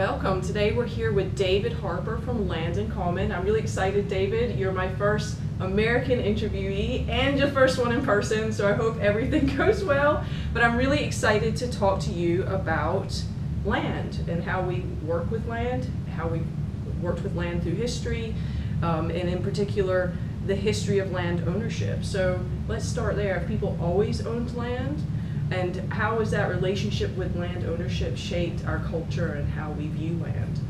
welcome. Today we're here with David Harper from Land In Common. I'm really excited, David. You're my first American interviewee and your first one in person, so I hope everything goes well. But I'm really excited to talk to you about land and how we work with land, how we worked with land through history, um, and in particular, the history of land ownership. So let's start there. People always owned land? And how has that relationship with land ownership shaped our culture and how we view land?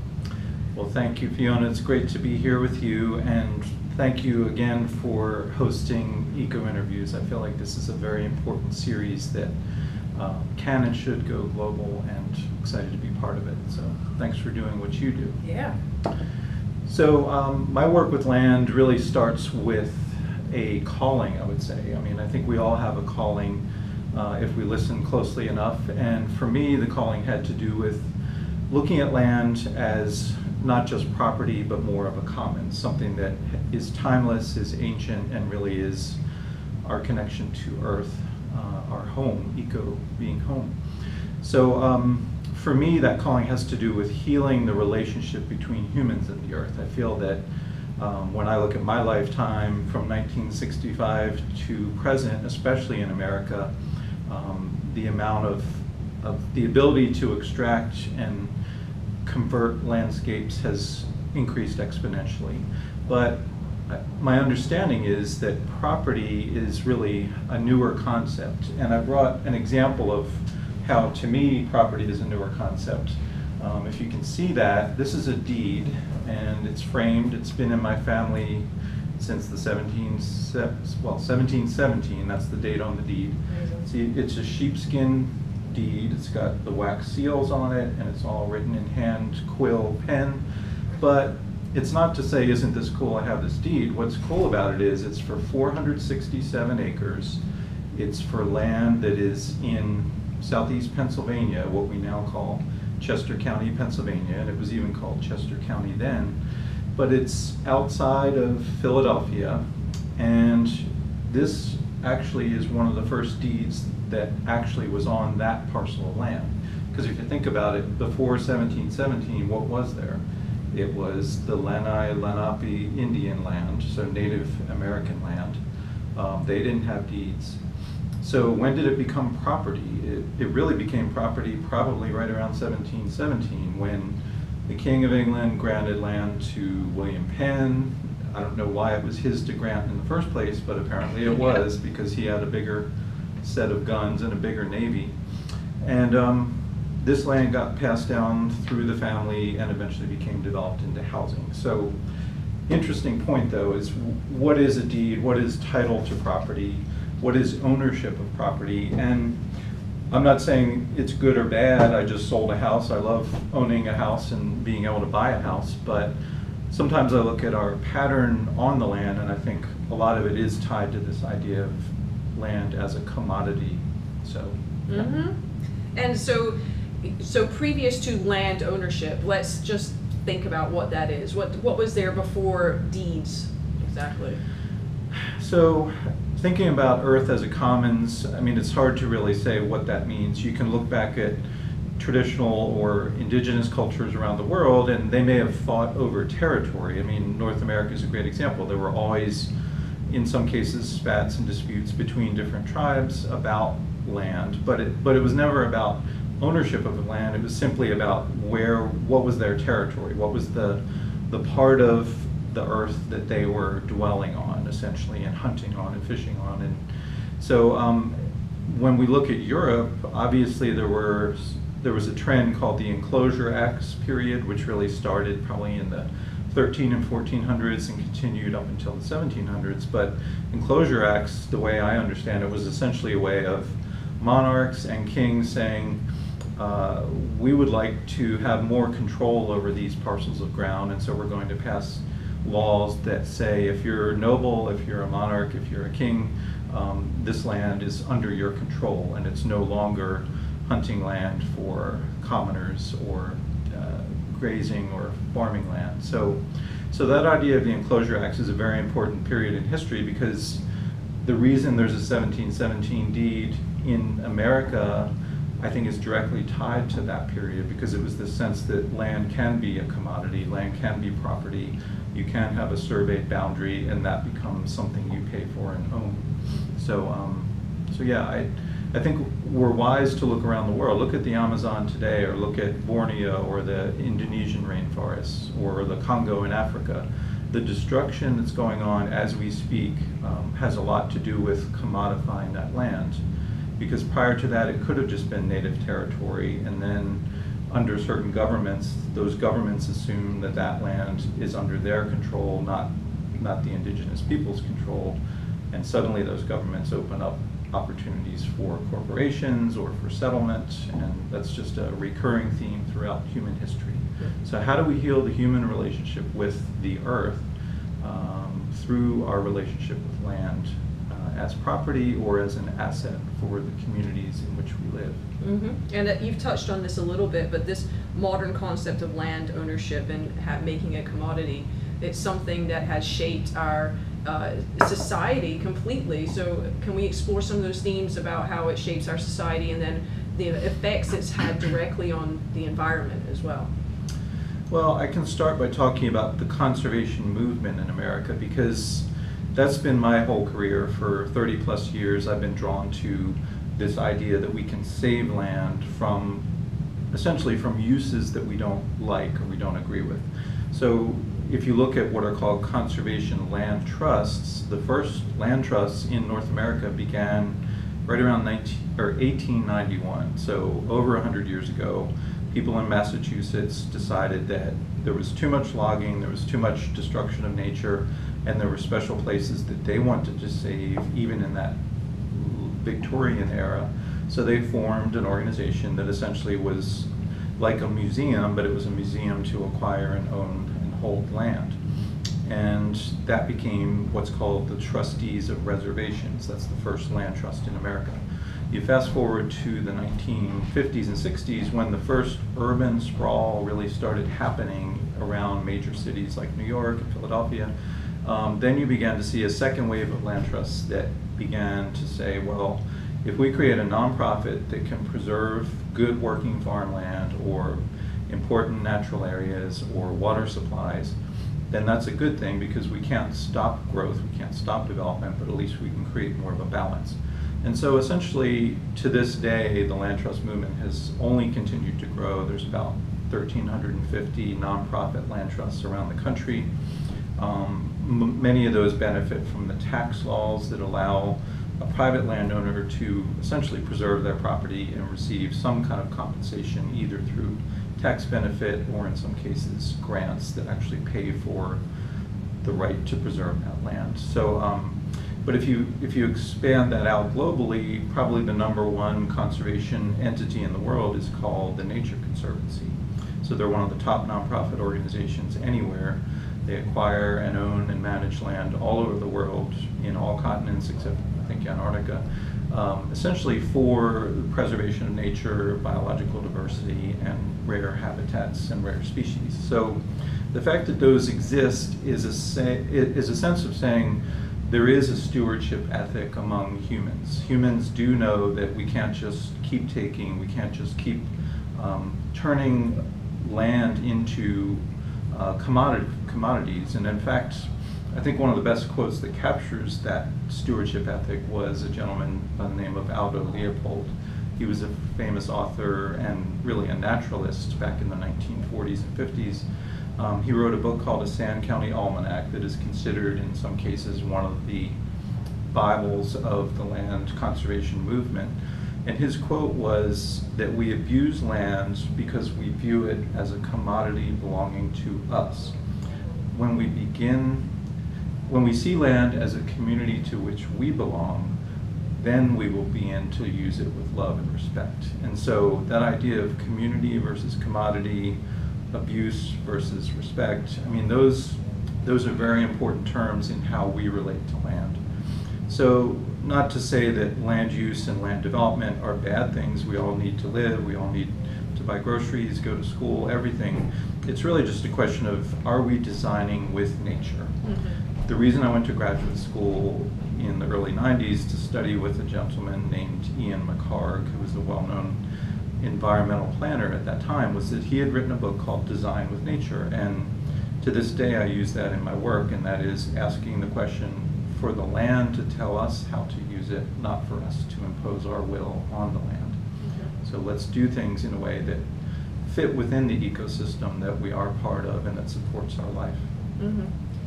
Well, thank you, Fiona. It's great to be here with you, and thank you again for hosting Eco Interviews. I feel like this is a very important series that uh, can and should go global, and excited to be part of it. So, thanks for doing what you do. Yeah. So, um, my work with land really starts with a calling, I would say. I mean, I think we all have a calling uh, if we listen closely enough. And for me, the calling had to do with looking at land as not just property, but more of a common, something that is timeless, is ancient, and really is our connection to Earth, uh, our home, eco being home. So um, for me, that calling has to do with healing the relationship between humans and the Earth. I feel that um, when I look at my lifetime from 1965 to present, especially in America, um, the amount of, of the ability to extract and convert landscapes has increased exponentially. But uh, my understanding is that property is really a newer concept. And I brought an example of how, to me, property is a newer concept. Um, if you can see that, this is a deed, and it's framed. It's been in my family since the 17, well, 1717, that's the date on the deed. Mm-hmm. See, it's a sheepskin deed, it's got the wax seals on it, and it's all written in hand, quill, pen. But it's not to say, isn't this cool, I have this deed. What's cool about it is it's for 467 acres. It's for land that is in southeast Pennsylvania, what we now call Chester County, Pennsylvania, and it was even called Chester County then but it's outside of Philadelphia, and this actually is one of the first deeds that actually was on that parcel of land. Because if you think about it, before 1717, what was there? It was the Lenni Lenape Indian land, so Native American land. Um, they didn't have deeds. So when did it become property? It, it really became property probably right around 1717 when the King of England granted land to William Penn. I don't know why it was his to grant in the first place, but apparently it was because he had a bigger set of guns and a bigger navy. And um, this land got passed down through the family and eventually became developed into housing. So, interesting point though is what is a deed? What is title to property? What is ownership of property? And I'm not saying it's good or bad. I just sold a house. I love owning a house and being able to buy a house. But sometimes I look at our pattern on the land and I think a lot of it is tied to this idea of land as a commodity. So. Yeah. Mm-hmm. And so, so previous to land ownership, let's just think about what that is. What what was there before deeds exactly? So thinking about Earth as a commons, I mean, it's hard to really say what that means. You can look back at traditional or indigenous cultures around the world, and they may have fought over territory. I mean, North America is a great example. There were always, in some cases, spats and disputes between different tribes about land, but it, but it was never about ownership of the land. It was simply about where, what was their territory, what was the, the part of the earth that they were dwelling on, essentially, and hunting on and fishing on. And so um, when we look at Europe, obviously there were there was a trend called the Enclosure Acts period, which really started probably in the 13 and 1400s and continued up until the 1700s. But Enclosure Acts, the way I understand it, was essentially a way of monarchs and kings saying, uh, we would like to have more control over these parcels of ground, and so we're going to pass laws that say if you're noble, if you're a monarch, if you're a king, um, this land is under your control and it's no longer hunting land for commoners or uh, grazing or farming land. So, so that idea of the Enclosure Acts is a very important period in history because the reason there's a 1717 deed in America I think is directly tied to that period because it was the sense that land can be a commodity, land can be property. You can't have a surveyed boundary, and that becomes something you pay for and own. So, um, so yeah, I, I think we're wise to look around the world. Look at the Amazon today, or look at Borneo, or the Indonesian rainforests, or the Congo in Africa. The destruction that's going on as we speak um, has a lot to do with commodifying that land because prior to that, it could have just been native territory, and then under certain governments, those governments assume that that land is under their control, not, not the indigenous people's control, and suddenly those governments open up opportunities for corporations or for settlement, and that's just a recurring theme throughout human history. So how do we heal the human relationship with the earth um, through our relationship with land? As property or as an asset for the communities in which we live. Mm-hmm. And uh, you've touched on this a little bit, but this modern concept of land ownership and ha- making a commodity, it's something that has shaped our uh, society completely. So, can we explore some of those themes about how it shapes our society and then the effects it's had directly on the environment as well? Well, I can start by talking about the conservation movement in America because that's been my whole career for 30 plus years. I've been drawn to this idea that we can save land from essentially from uses that we don't like or we don't agree with. So if you look at what are called conservation land trusts, the first land trusts in North America began right around 19, or 1891, so over 100 years ago. People in Massachusetts decided that there was too much logging, there was too much destruction of nature, and there were special places that they wanted to save even in that Victorian era. So they formed an organization that essentially was like a museum, but it was a museum to acquire and own and hold land. And that became what's called the Trustees of Reservations. That's the first land trust in America. You fast forward to the 1950s and 60s when the first urban sprawl really started happening around major cities like New York and Philadelphia um, then you began to see a second wave of land trusts that began to say, well, if we create a nonprofit that can preserve good working farmland or important natural areas or water supplies, then that's a good thing because we can't stop growth, we can't stop development, but at least we can create more of a balance. And so essentially, to this day, the land trust movement has only continued to grow. There's about 1,350 nonprofit land trusts around the country. Um, many of those benefit from the tax laws that allow a private landowner to essentially preserve their property and receive some kind of compensation either through tax benefit or in some cases grants that actually pay for the right to preserve that land. So, um, but if you if you expand that out globally, probably the number one conservation entity in the world is called the Nature Conservancy. So they're one of the top nonprofit organizations anywhere they acquire and own and manage land all over the world in all continents except, I think, Antarctica, um, essentially for preservation of nature, biological diversity, and rare habitats and rare species. So the fact that those exist is a, is a sense of saying there is a stewardship ethic among humans. Humans do know that we can't just keep taking, we can't just keep um, turning land into uh, commodity, commodities. And in fact, I think one of the best quotes that captures that stewardship ethic was a gentleman by the name of Aldo Leopold. He was a famous author and really a naturalist back in the 1940s and 50s. Um, he wrote a book called A Sand County Almanac that is considered in some cases one of the Bibles of the land conservation movement. And his quote was that we abuse land because we view it as a commodity belonging to us. When we begin, when we see land as a community to which we belong, then we will begin to use it with love and respect. And so that idea of community versus commodity, abuse versus respect, I mean, those, those are very important terms in how we relate to land. So not to say that land use and land development are bad things. We all need to live, we all need to buy groceries, go to school, everything. It's really just a question of are we designing with nature? Mm-hmm. The reason I went to graduate school in the early 90s to study with a gentleman named Ian McHarg, who was a well known environmental planner at that time was that he had written a book called Design with Nature. And to this day, I use that in my work, and that is asking the question for the land to tell us how to use it, not for us to impose our will on the land. Okay. So let's do things in a way that fit within the ecosystem that we are part of and that supports our life. hmm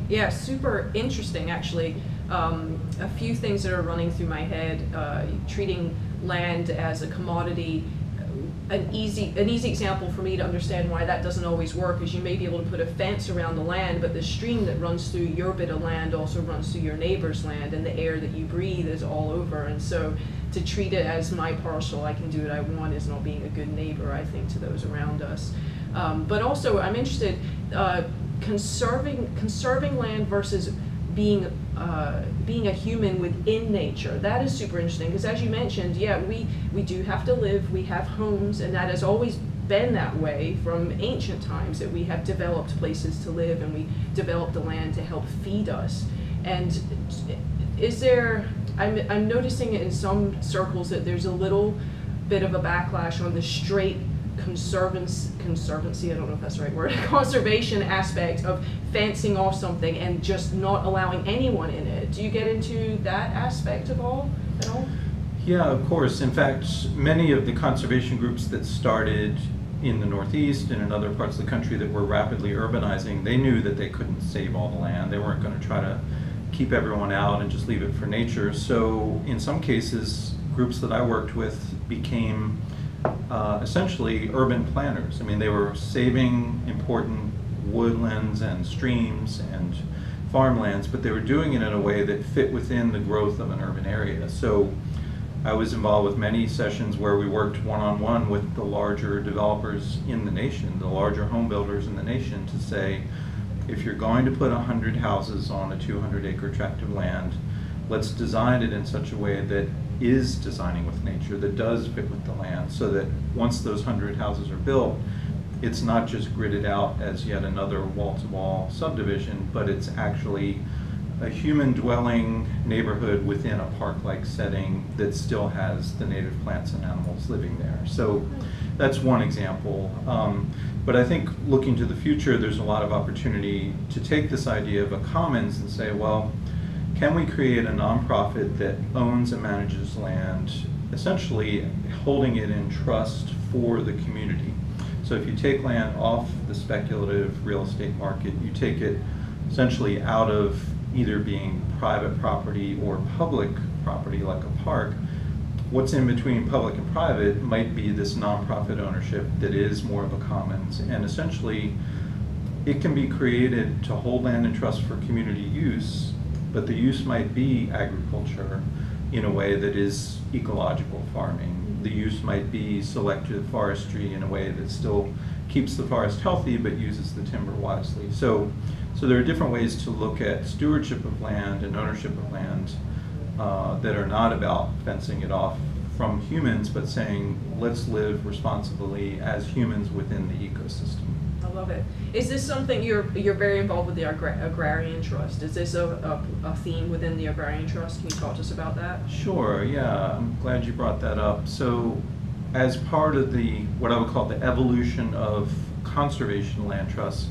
Yeah, super interesting actually. Um, a few things that are running through my head. Uh, treating land as a commodity. An easy, an easy example for me to understand why that doesn't always work is you may be able to put a fence around the land, but the stream that runs through your bit of land also runs through your neighbor's land, and the air that you breathe is all over. And so, to treat it as my parcel, I can do what I want, is not being a good neighbor, I think, to those around us. Um, but also, I'm interested uh, conserving conserving land versus being uh, being a human within nature. That is super interesting because, as you mentioned, yeah, we we do have to live. We have homes, and that has always been that way from ancient times. That we have developed places to live, and we developed the land to help feed us. And is there? I'm I'm noticing in some circles that there's a little bit of a backlash on the straight conservancy, conservancy, I don't know if that's the right word, conservation aspect of fencing off something and just not allowing anyone in it. Do you get into that aspect at all? At all? Yeah, of course. In fact, many of the conservation groups that started in the Northeast and in other parts of the country that were rapidly urbanizing, they knew that they couldn't save all the land. They weren't going to try to keep everyone out and just leave it for nature. So, in some cases, groups that I worked with became uh, essentially urban planners. I mean, they were saving important woodlands and streams and farmlands, but they were doing it in a way that fit within the growth of an urban area. So I was involved with many sessions where we worked one-on-one with the larger developers in the nation, the larger home builders in the nation to say, if you're going to put 100 houses on a 200 acre tract of land, let's design it in such a way that is designing with nature, that does fit with the land, so that once those 100 houses are built, it's not just gridded out as yet another wall-to-wall subdivision, but it's actually a human dwelling neighborhood within a park-like setting that still has the native plants and animals living there. So that's one example. Um, but I think looking to the future, there's a lot of opportunity to take this idea of a commons and say, well, can we create a nonprofit that owns and manages land, essentially holding it in trust for the community? So if you take land off the speculative real estate market, you take it essentially out of either being private property or public property like a park, what's in between public and private might be this nonprofit ownership that is more of a commons. And essentially, it can be created to hold land in trust for community use, but the use might be agriculture in a way that is ecological farming. The use might be selective forestry in a way that still keeps the forest healthy but uses the timber wisely. So, so there are different ways to look at stewardship of land and ownership of land uh, that are not about fencing it off from humans, but saying let's live responsibly as humans within the ecosystem. I love it. Is this something you're you're very involved with the agra- agrarian trust? Is this a, a, a theme within the agrarian trust? Can you talk to us about that? Sure, yeah, I'm glad you brought that up. So, as part of the what I would call the evolution of conservation land trusts,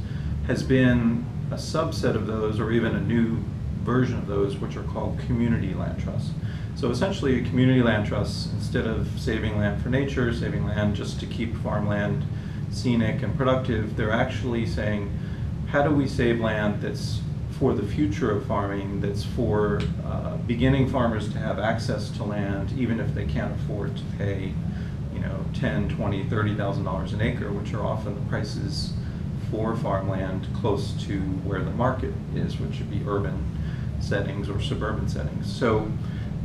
has been a subset of those, or even a new version of those, which are called community land trusts. So essentially, community land trust, instead of saving land for nature, saving land just to keep farmland scenic and productive, they're actually saying, how do we save land that's for the future of farming, that's for uh, beginning farmers to have access to land, even if they can't afford to pay, you know, 10, 20, 30,000 dollars an acre, which are often the prices for farmland close to where the market is, which would be urban settings or suburban settings. So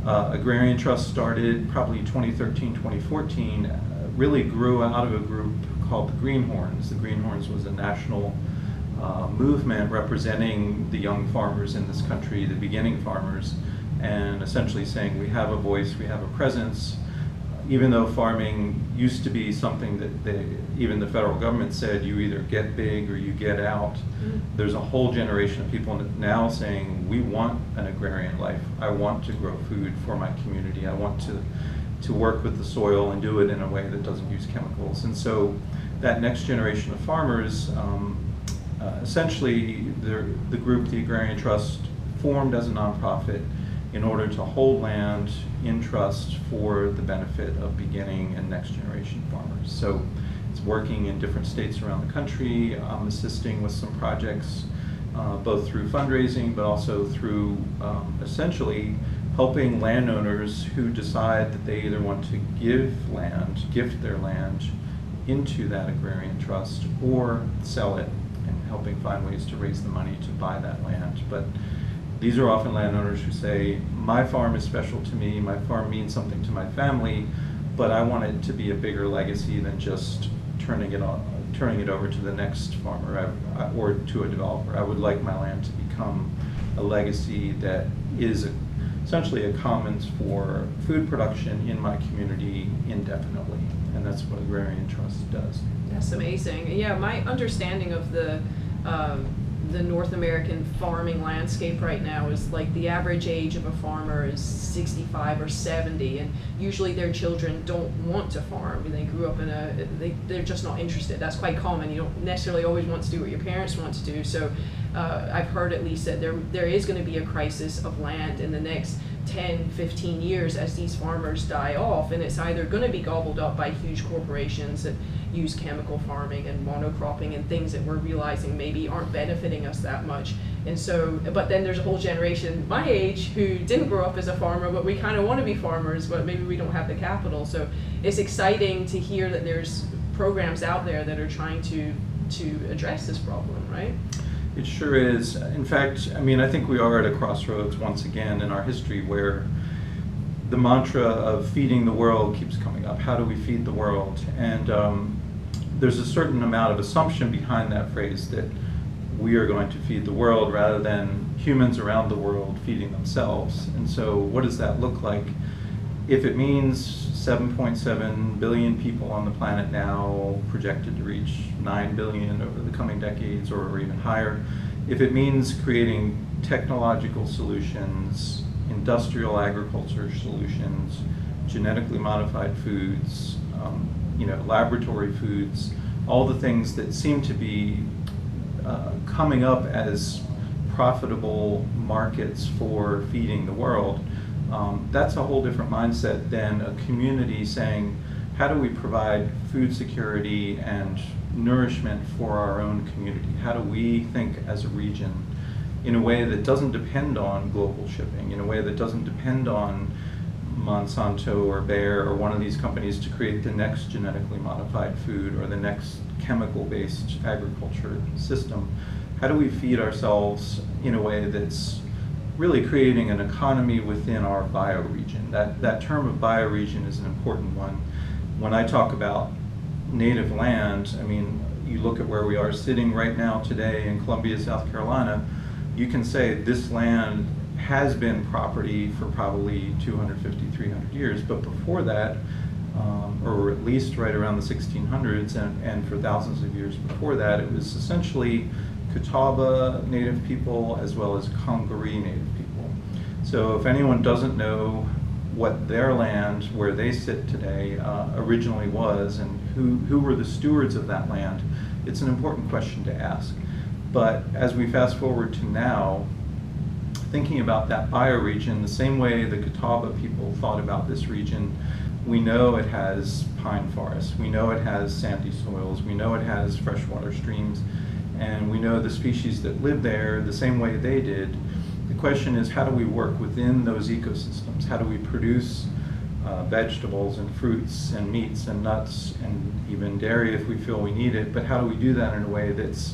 uh, Agrarian Trust started probably 2013, 2014, uh, really grew out of a group called the Greenhorns. The Greenhorns was a national uh, movement representing the young farmers in this country, the beginning farmers, and essentially saying we have a voice, we have a presence. Even though farming used to be something that they, even the federal government said you either get big or you get out, Mm-hmm. there's a whole generation of people now saying we want an agrarian life. I want to grow food for my community. I want to to work with the soil and do it in a way that doesn't use chemicals. And so that next generation of farmers, um, uh, essentially the the group, the Agrarian Trust, formed as a nonprofit in order to hold land in trust for the benefit of beginning and next generation farmers. So it's working in different states around the country. I'm assisting with some projects, uh, both through fundraising, but also through um, essentially helping landowners who decide that they either want to give land, gift their land into that agrarian trust, or sell it, and helping find ways to raise the money to buy that land. But these are often landowners who say, my farm is special to me, my farm means something to my family, but I want it to be a bigger legacy than just turning it on, turning it over to the next farmer or to a developer. I would like my land to become a legacy that is a, essentially a commons for food production in my community indefinitely. And that's what Agrarian Trust does. That's amazing. Yeah, my understanding of the um, the North American farming landscape right now is like the average age of a farmer is 65 or 70 and usually their children don't want to farm. They grew up in a they, they're just not interested. That's quite common. You don't necessarily always want to do what your parents want to do. So uh, I've heard at least that there there is going to be a crisis of land in the next 10, 15 years as these farmers die off, and it's either going to be gobbled up by huge corporations that use chemical farming and monocropping and things that we're realizing maybe aren't benefiting us that much. And so, but then there's a whole generation my age who didn't grow up as a farmer, but we kind of want to be farmers, but maybe we don't have the capital. So it's exciting to hear that there's programs out there that are trying to to address this problem, right? It sure is. In fact, I mean, I think we are at a crossroads once again in our history where the mantra of feeding the world keeps coming up. How do we feed the world? And um, there's a certain amount of assumption behind that phrase that we are going to feed the world rather than humans around the world feeding themselves. And so, what does that look like? If it means 7.7 billion people on the planet now, projected to reach 9 billion over the coming decades or even higher. If it means creating technological solutions, industrial agriculture solutions, genetically modified foods, um, you know, laboratory foods, all the things that seem to be uh, coming up as profitable markets for feeding the world um, that's a whole different mindset than a community saying, how do we provide food security and nourishment for our own community? How do we think as a region in a way that doesn't depend on global shipping, in a way that doesn't depend on Monsanto or Bayer or one of these companies to create the next genetically modified food or the next chemical based agriculture system? How do we feed ourselves in a way that's really creating an economy within our bioregion. That, that term of bioregion is an important one. When I talk about native land, I mean, you look at where we are sitting right now today in Columbia, South Carolina, you can say this land has been property for probably 250, 300 years, but before that, um, or at least right around the 1600s and, and for thousands of years before that, it was essentially Catawba Native people as well as Congaree Native people. So if anyone doesn't know what their land, where they sit today, uh, originally was and who, who were the stewards of that land, it's an important question to ask. But as we fast forward to now, thinking about that bioregion, the same way the Catawba people thought about this region, we know it has pine forests, we know it has sandy soils, we know it has freshwater streams, and we know the species that live there the same way they did. The question is how do we work within those ecosystems? How do we produce uh, vegetables and fruits and meats and nuts and even dairy if we feel we need it, but how do we do that in a way that's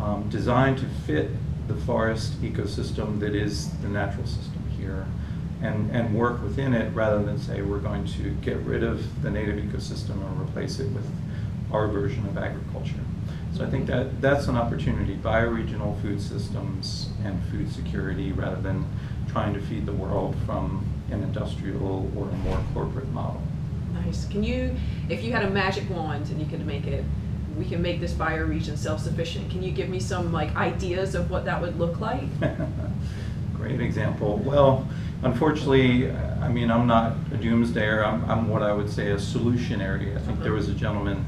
um, designed to fit the forest ecosystem that is the natural system here and, and work within it rather than say we're going to get rid of the native ecosystem and replace it with our version of agriculture. So I think that that's an opportunity, bioregional food systems and food security rather than trying to feed the world from an industrial or a more corporate model. Nice. Can you, if you had a magic wand and you could make it, we can make this bioregion self-sufficient. Can you give me some like ideas of what that would look like? great example. Well, unfortunately, I mean, I'm not a doomsdayer. I'm, I'm what I would say a solutionary. I think there uh-huh. was a gentleman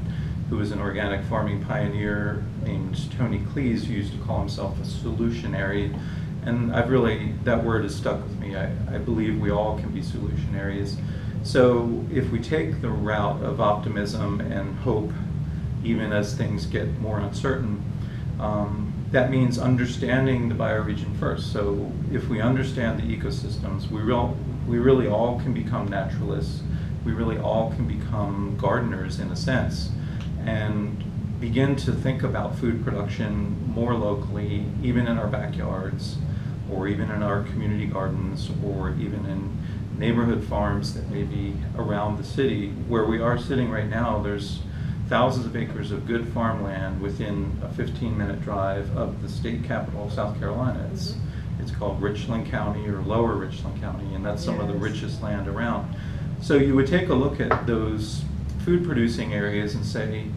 who was an organic farming pioneer named Tony Kleese who used to call himself a solutionary. And I've really, that word has stuck with me. I, I believe we all can be solutionaries. So if we take the route of optimism and hope, even as things get more uncertain, um, that means understanding the bioregion first. So if we understand the ecosystems, we, real, we really all can become naturalists. We really all can become gardeners in a sense and begin to think about food production more locally, even in our backyards, or even in our community gardens, or even in neighborhood farms that may be around the city. Where we are sitting right now, there's thousands of acres of good farmland within a 15 minute drive of the state capital of South Carolina. It's, Mhm. it's called Richland County or Lower Richland County, and that's some of the richest land around. So you would take a look at those food producing areas and say,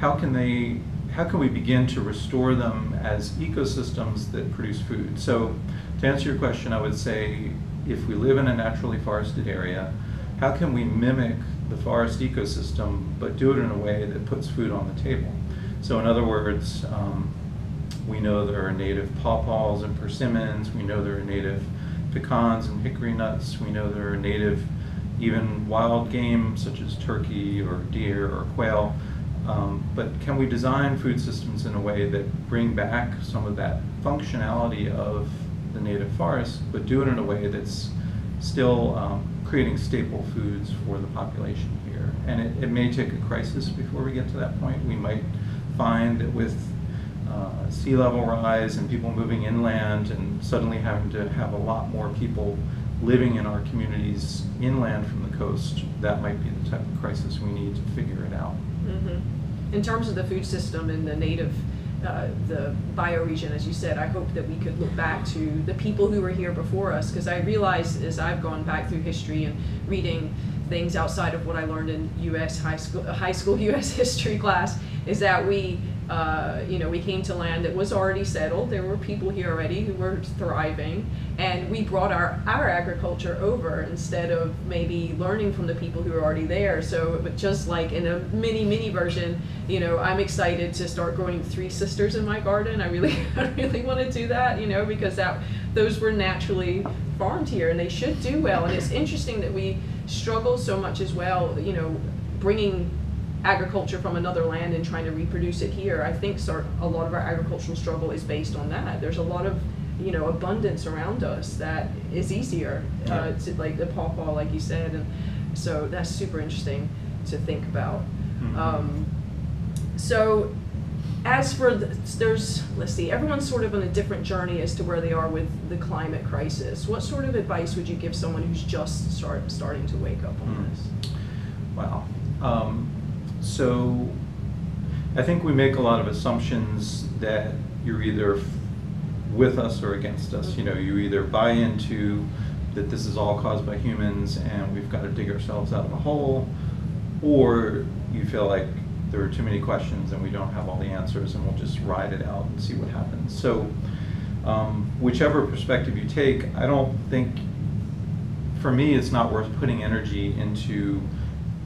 how can they, how can we begin to restore them as ecosystems that produce food? So to answer your question, I would say if we live in a naturally forested area, how can we mimic the forest ecosystem but do it in a way that puts food on the table? So in other words, um, we know there are native pawpaws and persimmons. We know there are native pecans and hickory nuts. We know there are native even wild game such as turkey or deer or quail. Um, but can we design food systems in a way that bring back some of that functionality of the native forest, but do it in a way that's still um, creating staple foods for the population here? And it, it may take a crisis before we get to that point. We might find that with uh, sea level rise and people moving inland and suddenly having to have a lot more people living in our communities inland from the coast, that might be the type of crisis we need to figure it out. Mhm. In terms of the food system and the native, uh, the bioregion, as you said, I hope that we could look back to the people who were here before us, because I realize as I've gone back through history and reading things outside of what I learned in U.S. high school, high school U.S. history class, is that we, uh, you know, we came to land that was already settled. There were people here already who were thriving, and we brought our our agriculture over instead of maybe learning from the people who were already there. So just like in a mini mini version, you know, I'm excited to start growing three sisters in my garden. I really I really want to do that, you know, because that those were naturally farmed here and they should do well. And it's interesting that we struggle so much as well, you know, bringing agriculture from another land and trying to reproduce it here. I think start, a lot of our agricultural struggle is based on that. There's a lot of you know abundance around us that is easier uh, to like the pawpaw, like you said, and so that's super interesting to think about. Mhm. Um, so as for the, there's let's see everyone's sort of on a different journey as to where they are with the climate crisis what sort of advice would you give someone who's just start, starting to wake up on Mm. this Wow. Um, so I think we make a lot of assumptions that you're either with us or against us. You know, you either buy into that this is all caused by humans and we've got to dig ourselves out of a hole, or you feel like there are too many questions and we don't have all the answers and we'll just ride it out and see what happens. So, um, whichever perspective you take, I don't think for me, it's not worth putting energy into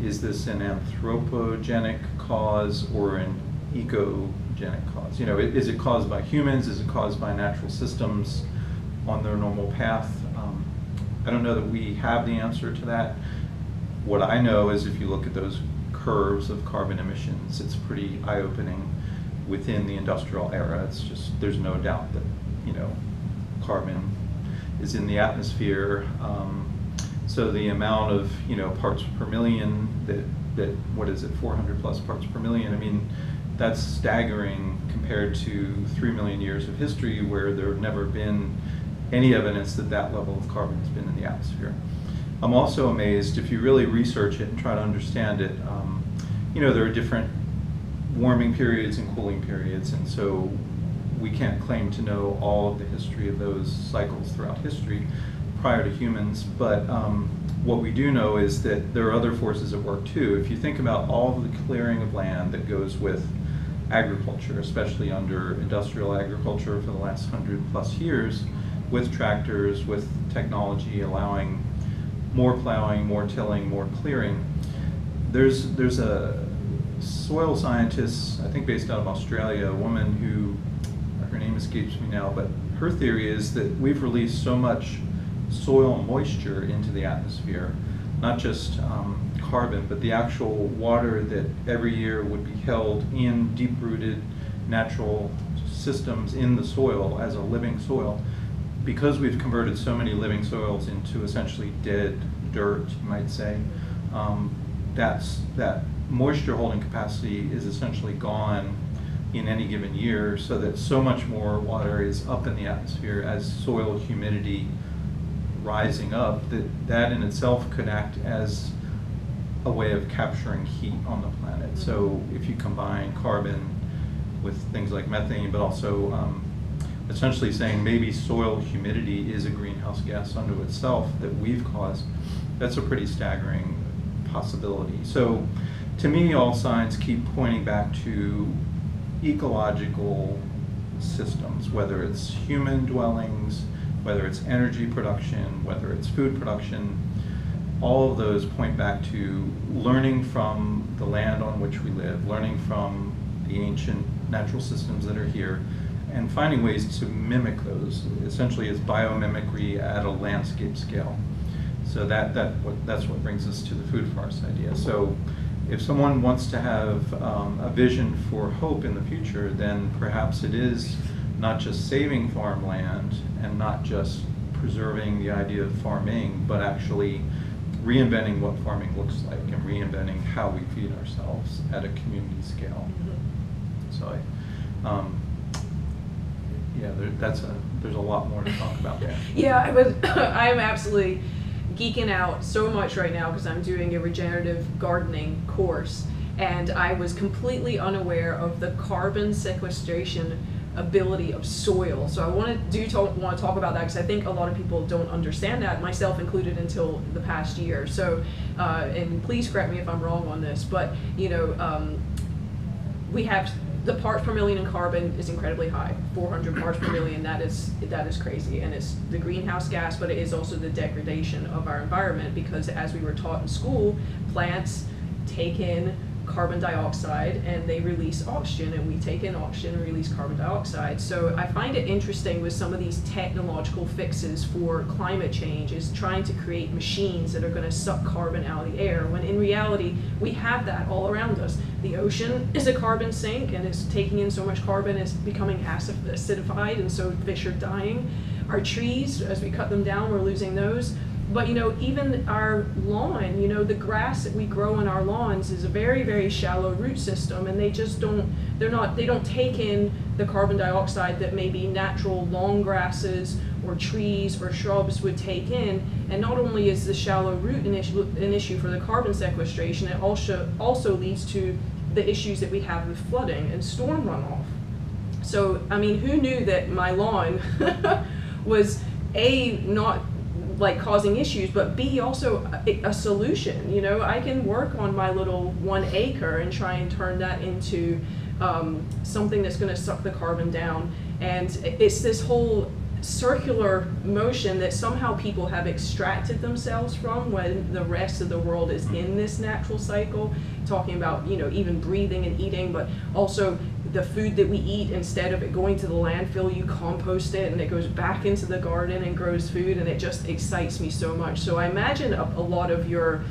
is this an anthropogenic cause or an ecogenic cause? You know, is it caused by humans? Is it caused by natural systems on their normal path? Um, I don't know that we have the answer to that. What I know is if you look at those curves of carbon emissions, it's pretty eye-opening within the industrial era. It's just, there's no doubt that, you know, carbon is in the atmosphere. Um, so the amount of, you know, parts per million that, that, what is it, 400 plus parts per million, I mean, that's staggering compared to 3 million years of history where there have never been any evidence that that level of carbon has been in the atmosphere. I'm also amazed if you really research it and try to understand it. Um, you know, there are different warming periods and cooling periods, and so we can't claim to know all of the history of those cycles throughout history prior to humans. But um, what we do know is that there are other forces at work too. If you think about all of the clearing of land that goes with agriculture, especially under industrial agriculture for the last hundred plus years, with tractors, with technology allowing more plowing, more tilling, more clearing. There's, there's a soil scientist, I think based out of Australia, a woman who, her name escapes me now, but her theory is that we've released so much soil moisture into the atmosphere, not just um, carbon, but the actual water that every year would be held in deep-rooted natural systems in the soil as a living soil. Because we've converted so many living soils into essentially dead dirt, you might say, um, that's, that moisture holding capacity is essentially gone in any given year so that so much more water is up in the atmosphere as soil humidity rising up that that in itself could act as a way of capturing heat on the planet. So if you combine carbon with things like methane, but also um, essentially saying maybe soil humidity is a greenhouse gas unto itself that we've caused, that's a pretty staggering possibility. So to me, all signs keep pointing back to ecological systems, whether it's human dwellings, whether it's energy production, whether it's food production, all of those point back to learning from the land on which we live, learning from the ancient natural systems that are here, and finding ways to mimic those. Essentially, it's biomimicry at a landscape scale. So that, that what, that's what brings us to the food forest idea. So if someone wants to have um, a vision for hope in the future, then perhaps it is not just saving farmland and not just preserving the idea of farming, but actually reinventing what farming looks like and reinventing how we feed ourselves at a community scale. Mm-hmm. So I, um, yeah, there, that's a, there's a lot more to talk about there. yeah, I was, I'm absolutely geeking out so much right now because I'm doing a regenerative gardening course and I was completely unaware of the carbon sequestration ability of soil. So I want to do talk, want to talk about that because I think a lot of people don't understand that, myself included, until the past year. So, uh, and please correct me if I'm wrong on this, but you know, um, we have the parts per million in carbon is incredibly high 400 parts per million that is that is crazy and it's the greenhouse gas but it is also the degradation of our environment because as we were taught in school plants take in carbon dioxide and they release oxygen and we take in oxygen and release carbon dioxide. So I find it interesting with some of these technological fixes for climate change is trying to create machines that are going to suck carbon out of the air when in reality we have that all around us. The ocean is a carbon sink and it's taking in so much carbon it's becoming acidified and so fish are dying. Our trees, as we cut them down, we're losing those but you know even our lawn you know the grass that we grow in our lawns is a very very shallow root system and they just don't they're not they don't take in the carbon dioxide that maybe natural long grasses or trees or shrubs would take in. And not only is the shallow root an issue, an issue for the carbon sequestration it also also leads to the issues that we have with flooding and storm runoff. So i mean who knew that my lawn was a not like causing issues, but B also a, a, solution. You know, I can work on my little one acre and try and turn that into um, something that's going to suck the carbon down. And it's this whole circular motion that somehow people have extracted themselves from when the rest of the world is in this natural cycle talking about you know even breathing and eating but also the food that we eat instead of it going to the landfill you compost it and it goes back into the garden and grows food and it just excites me so much. So i imagine a, a lot of your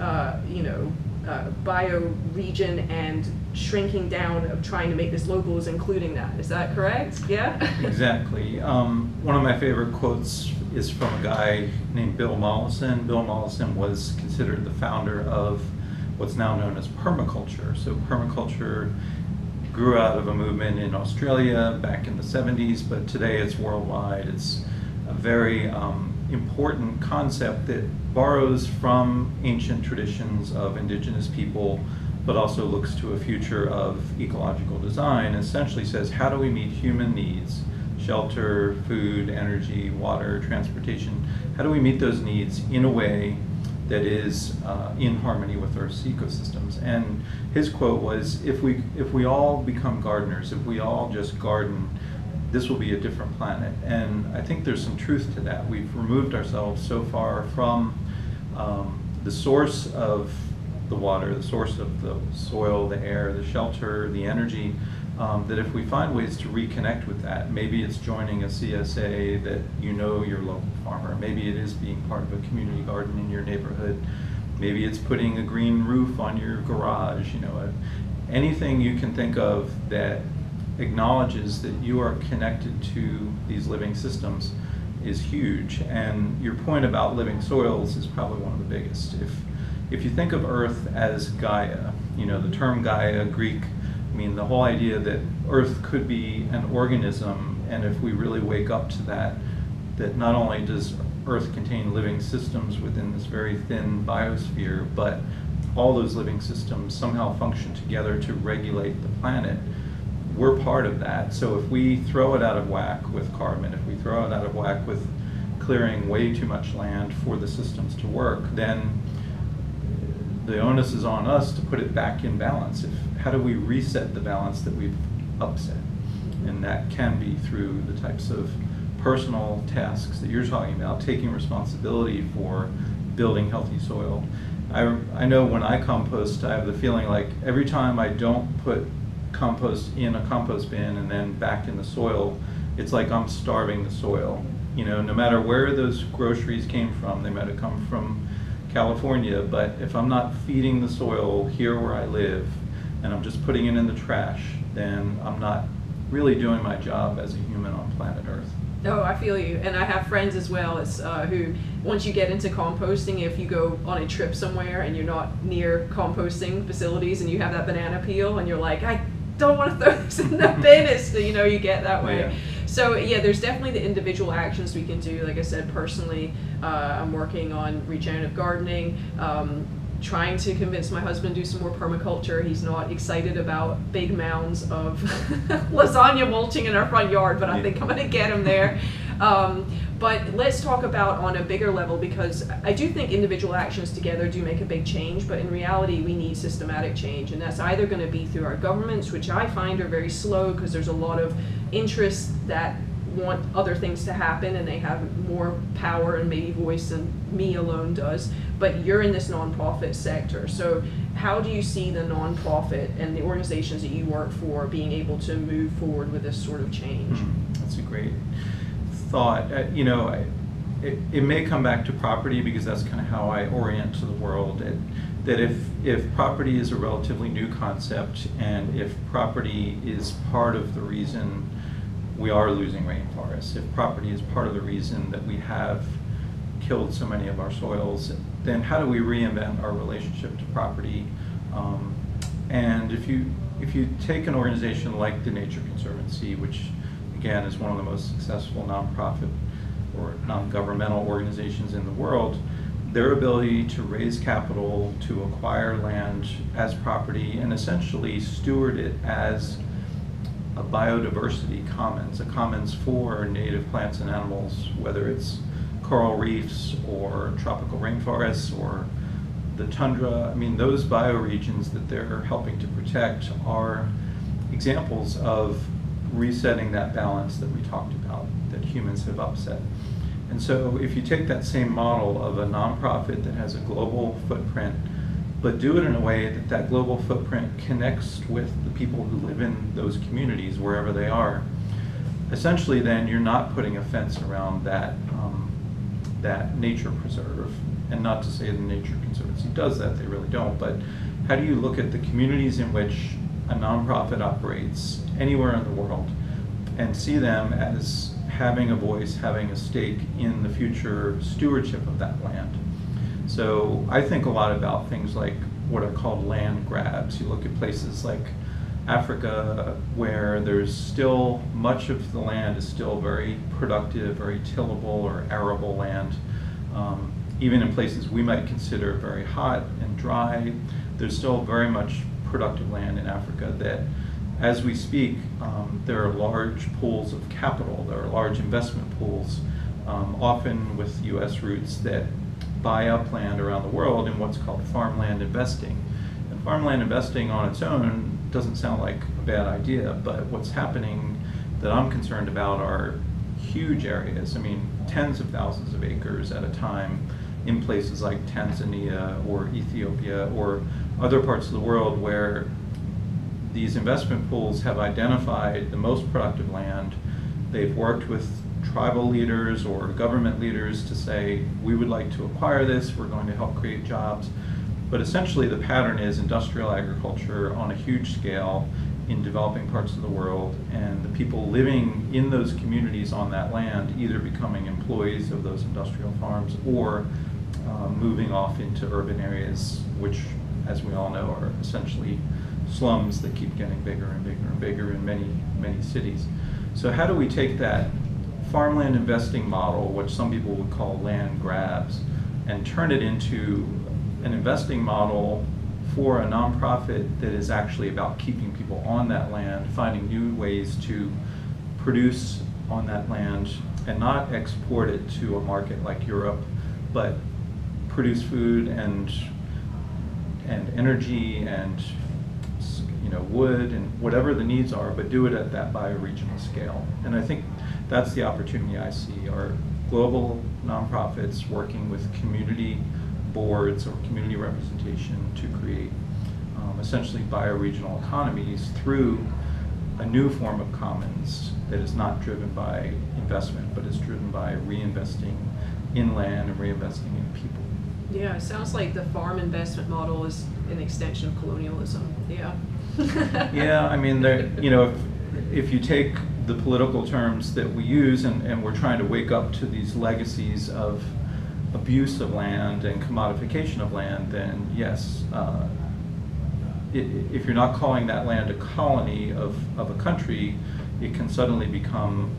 uh, you know uh, bioregion and shrinking down of trying to make this local is including that. Is that correct? Yeah? Exactly. Um, one of my favorite quotes is from a guy named bill mollison. Bill mollison was considered the founder of what's now known as permaculture. So permaculture grew out of a movement in Australia back in the 70s, but today it's worldwide. It's a very um, important concept that borrows from ancient traditions of indigenous people, but also looks to a future of ecological design. Essentially says, how do we meet human needs? Shelter, food, energy, water, transportation. How do we meet those needs in a way that is uh, in harmony with Earth's ecosystems. And his quote was, "If we if we all become gardeners, if we all just garden this will be a different planet. And I think there's some truth to that. We've removed ourselves so far from um, the source of the water, the source of the soil, the air, the shelter, the energy, um, that if we find ways to reconnect with that, maybe it's joining a CSA that you know your local farmer, maybe it is being part of a community garden in your neighborhood, maybe it's putting a green roof on your garage, you know, uh, anything you can think of that acknowledges that you are connected to these living systems is huge. And your point about living soils is probably one of the biggest. If if you think of Earth as Gaia, you know, the term Gaia, Greek, I mean, the whole idea that Earth could be an organism, and if we really wake up to that, that not only does Earth contain living systems within this very thin biosphere, but all those living systems somehow function together to regulate the planet we're part of that. So if we throw it out of whack with carbon, if we throw it out of whack with clearing way too much land for the systems to work, then the onus is on us to put it back in balance. If, how do we reset the balance that we've upset? And that can be through the types of personal tasks that you're talking about, taking responsibility for building healthy soil. I, I know when I compost, I have the feeling like every time I don't put compost in a compost bin and then back in the soil, it's like I'm starving the soil. You know, no matter where those groceries came from, they might have come from California, but if I'm not feeding the soil here where I live and I'm just putting it in the trash, then I'm not really doing my job as a human on planet Earth. Oh, I feel you, and I have friends as well. It's uh, who once you get into composting, if you go on a trip somewhere and you're not near composting facilities and you have that banana peel and you're like, I don't want to throw this in the bin. It's you know you get that way. Yeah. So yeah, there's definitely the individual actions we can do. Like I said, personally, uh, I'm working on regenerative gardening. Um, trying to convince my husband to do some more permaculture. He's not excited about big mounds of lasagna mulching in our front yard, but I think I'm going to get him there. Um, but let's talk about on a bigger level because I do think individual actions together do make a big change, but in reality, we need systematic change. And that's either going to be through our governments, which I find are very slow because there's a lot of interests that want other things to happen and they have more power and maybe voice than me alone does. But you're in this nonprofit sector. So, how do you see the nonprofit and the organizations that you work for being able to move forward with this sort of change? Mm-hmm. That's a great thought, uh, you know, I, it, it may come back to property because that's kind of how I orient to the world. It, that if, if property is a relatively new concept and if property is part of the reason we are losing rainforests, if property is part of the reason that we have killed so many of our soils, then how do we reinvent our relationship to property? Um, and if you if you take an organization like the Nature Conservancy, which again, is one of the most successful nonprofit or non-governmental organizations in the world, their ability to raise capital, to acquire land as property, and essentially steward it as a biodiversity commons, a commons for native plants and animals, whether it's coral reefs or tropical rainforests or the tundra. I mean, those bioregions that they're helping to protect are examples of resetting that balance that we talked about that humans have upset. And so if you take that same model of a nonprofit that has a global footprint, but do it in a way that that global footprint connects with the people who live in those communities wherever they are, essentially then you're not putting a fence around that, um, that nature preserve. And not to say the Nature Conservancy does that, they really don't, but how do you look at the communities in which a nonprofit operates anywhere in the world and see them as having a voice, having a stake in the future stewardship of that land. So I think a lot about things like what are called land grabs. You look at places like Africa where there's still much of the land is still very productive, very tillable or arable land. Um, even in places we might consider very hot and dry, there's still very much productive land in Africa that as we speak, um, there are large pools of capital, there are large investment pools, um, often with US roots, that buy up land around the world in what's called farmland investing. And farmland investing on its own doesn't sound like a bad idea, but what's happening, that I'm concerned about are huge areas. I mean, tens of thousands of acres at a time in places like Tanzania or Ethiopia or other parts of the world where these investment pools have identified the most productive land. They've worked with tribal leaders or government leaders to say, we would like to acquire this, we're going to help create jobs. But essentially, the pattern is industrial agriculture on a huge scale in developing parts of the world, and the people living in those communities on that land either becoming employees of those industrial farms or uh, moving off into urban areas, which, as we all know, are essentially slums that keep getting bigger and bigger and bigger in many, many cities. So, how do we take that farmland investing model, which some people would call land grabs, and turn it into an investing model for a nonprofit that is actually about keeping people on that land, finding new ways to produce on that land and not export it to a market like Europe, but produce food and and energy and you know wood and whatever the needs are, but do it at that bioregional scale. And I think that's the opportunity I see. Are global nonprofits working with community boards or community representation to create um, essentially bioregional economies through a new form of commons that is not driven by investment, but is driven by reinvesting in land and reinvesting in people. Yeah, it sounds like the farm investment model is an extension of colonialism. Yeah. yeah, I mean, there, you know, if, if you take the political terms that we use and, and we're trying to wake up to these legacies of abuse of land and commodification of land, then yes, uh, if you're not calling that land a colony of, of a country, it can suddenly become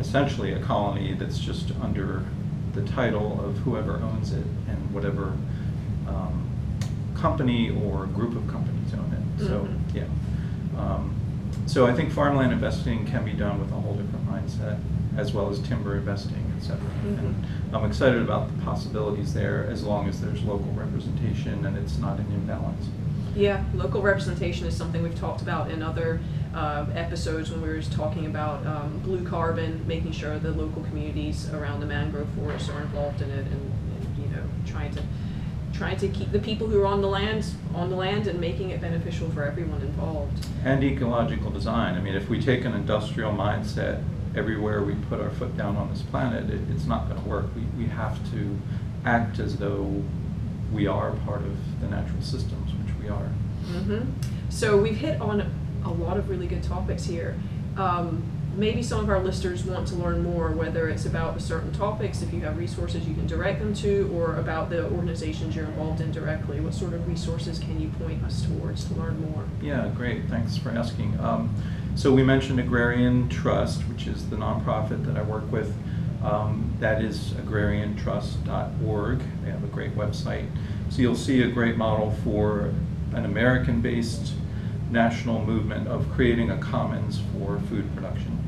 essentially a colony that's just under the title of whoever owns it and whatever um, company or group of companies own it. So, Mhm. yeah. Um, so I think farmland investing can be done with a whole different mindset, as well as timber investing, et cetera. Mhm. And I'm excited about the possibilities there, as long as there's local representation and it's not an imbalance. Yeah, local representation is something we've talked about in other uh, episodes when we were just talking about um, blue carbon, making sure the local communities around the mangrove forests are involved in it, and, and you know, trying to trying to keep the people who are on the land on the land and making it beneficial for everyone involved. And ecological design. I mean, if we take an industrial mindset everywhere we put our foot down on this planet, it, it's not going to work. We, we have to act as though we are part of the natural systems, which we are. Mm -hmm. So we've hit on a lot of really good topics here. Um, maybe some of our listeners want to learn more, whether it's about certain topics, if you have resources you can direct them to, or about the organizations you're involved in directly. What sort of resources can you point us towards to learn more? Yeah, great. Thanks for asking. Um, so we mentioned Agrarian Trust, which is the nonprofit that I work with. Um, that is agrariantrust.org. They have a great website. So you'll see a great model for an American-based national movement of creating a commons for food production.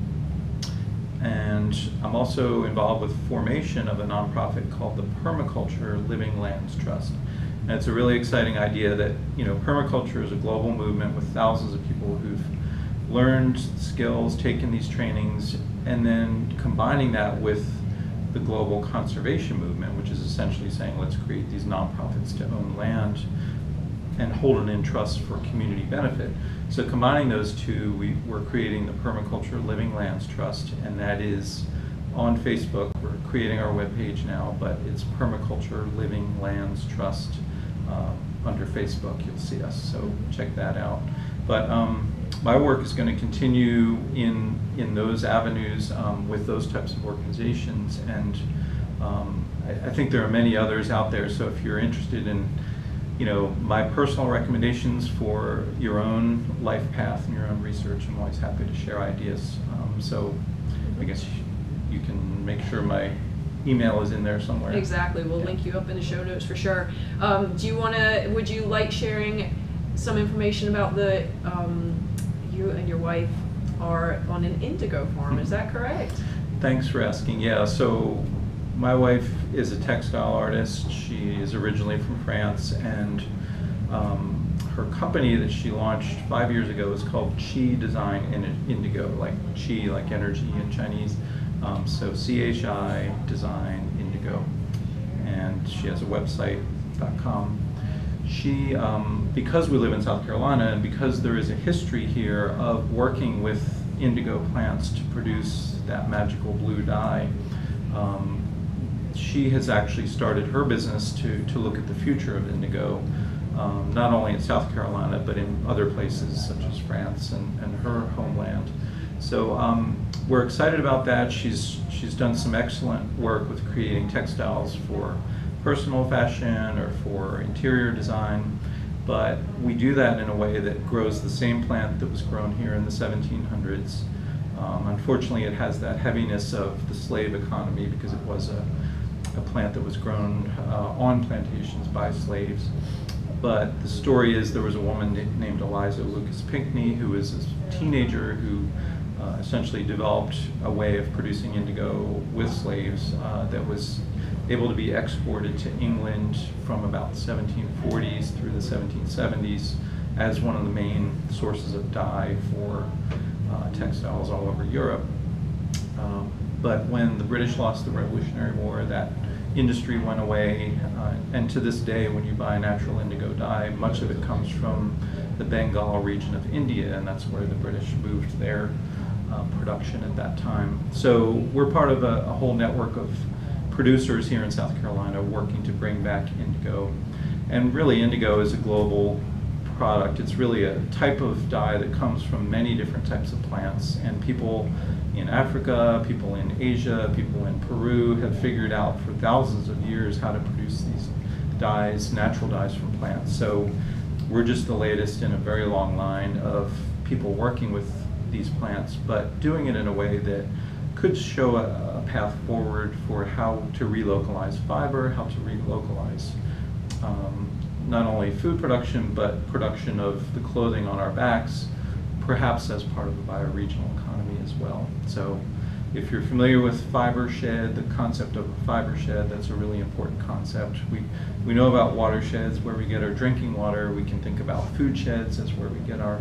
And I'm also involved with formation of a nonprofit called the Permaculture Living Lands Trust. And it's a really exciting idea that, you know, permaculture is a global movement with thousands of people who've learned skills, taken these trainings, and then combining that with the global conservation movement, which is essentially saying let's create these nonprofits to own land and hold it in trust for community benefit. So combining those two, we, we're creating the Permaculture Living Lands Trust, and that is on Facebook. We're creating our webpage now, but it's Permaculture Living Lands Trust uh, under Facebook. You'll see us, so check that out. But um, my work is going to continue in in those avenues um, with those types of organizations, and um, I, I think there are many others out there. So if you're interested in you know, my personal recommendations for your own life path and your own research. I'm always happy to share ideas. Um, so I guess you can make sure my email is in there somewhere. Exactly. We'll Yeah. link you up in the show notes for sure. Um, do you want to? Would you like sharing some information about the um, you and your wife are on an indigo farm? Is that correct? Thanks for asking. Yeah, so my wife is a textile artist. She is originally from France, and um, her company that she launched five years ago is called Chi Design in Indigo, like Chi, like energy in Chinese. Um, so C-H-I Design Indigo. And she has a website.com. She, um, because we live in South Carolina and because there is a history here of working with indigo plants to produce that magical blue dye, um, she has actually started her business to, to look at the future of indigo, um, not only in South Carolina, but in other places such as France and, and her homeland. So um, we're excited about that. She's, she's done some excellent work with creating textiles for personal fashion or for interior design, but we do that in a way that grows the same plant that was grown here in the 1700s. Um, unfortunately, it has that heaviness of the slave economy because it was a, a plant that was grown uh, on plantations by slaves. But the story is there was a woman named Eliza Lucas Pinckney who was a teenager who uh, essentially developed a way of producing indigo with slaves uh, that was able to be exported to England from about the 1740s through the 1770s as one of the main sources of dye for uh, textiles all over Europe. Um, but when the British lost the Revolutionary War, that industry went away, uh, and to this day, when you buy natural indigo dye, much of it comes from the Bengal region of India, and that's where the British moved their uh, production at that time. So we're part of a, a, whole network of producers here in South Carolina working to bring back indigo. And really, indigo is a global product. It's really a type of dye that comes from many different types of plants, and people in Africa, people in Asia, people in Peru have figured out for thousands of years how to produce these dyes, natural dyes from plants. So we're just the latest in a very long line of people working with these plants, but doing it in a way that could show a, path forward for how to relocalize fiber, how to relocalize um, not only food production, but production of the clothing on our backs, perhaps as part of the bioregional economy as well. So if you're familiar with fiber shed, the concept of a fiber shed, that's a really important concept. We, we know about watersheds where we get our drinking water. We can think about food sheds as where we get our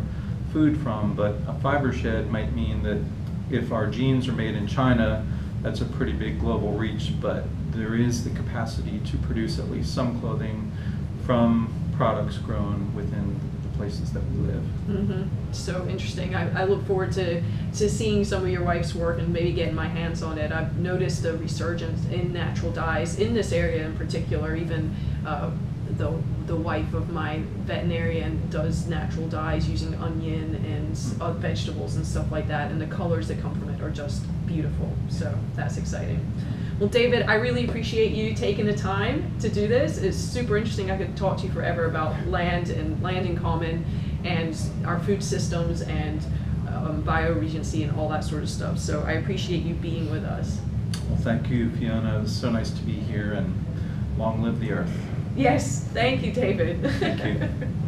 food from, but a fiber shed might mean that if our jeans are made in China, that's a pretty big global reach, but there is the capacity to produce at least some clothing from products grown within the places that we live. Mm-hmm. So interesting. I, I look forward to, to seeing some of your wife's work and maybe getting my hands on it. I've noticed a resurgence in natural dyes in this area in particular, even uh, the the wife of my veterinarian does natural dyes using onion and uh, vegetables and stuff like that, and the colors that come from it are just beautiful. So that's exciting. Well, David, I really appreciate you taking the time to do this. It's super interesting. I could talk to you forever about land and land in common, and our food systems and um, bioregency and all that sort of stuff. So I appreciate you being with us. Well, thank you, Fiona. It's so nice to be here, and long live the earth. Yes, thank you, David. Thank you.